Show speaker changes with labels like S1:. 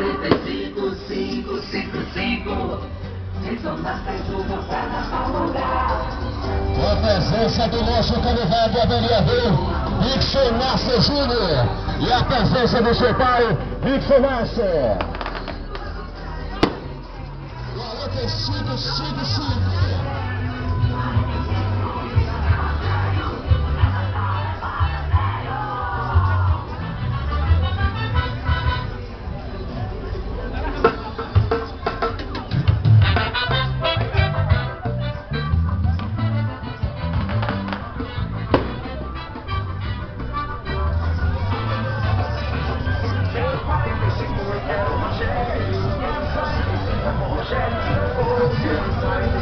S1: 45, 5, 5, 5. Ressonância chuva para salvar.
S2: Com a presença do nosso candidato a vereador, Nixon Nasser Júnior. E a presença do seu pai, Nixon Nasser. 45, 5, 5. Hoje